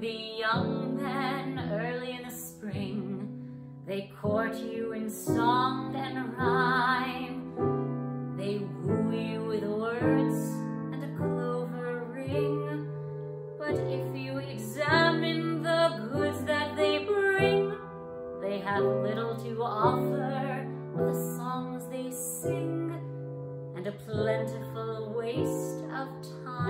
the young men early in the spring, they court you in song and rhyme. They woo you with words and a clover ring. But if you examine the goods that they bring, they have little to offer but the songs they sing and a plentiful waste of time.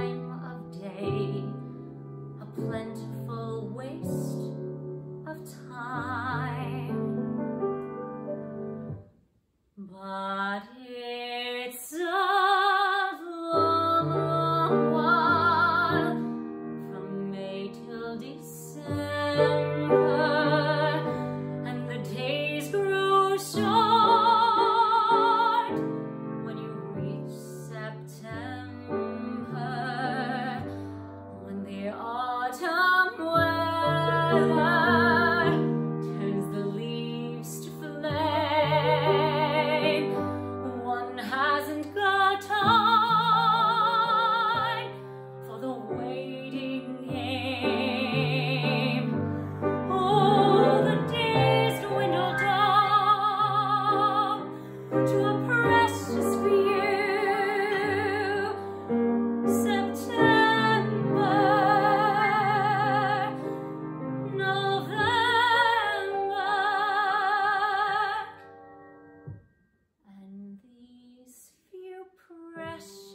Yes.